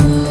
life.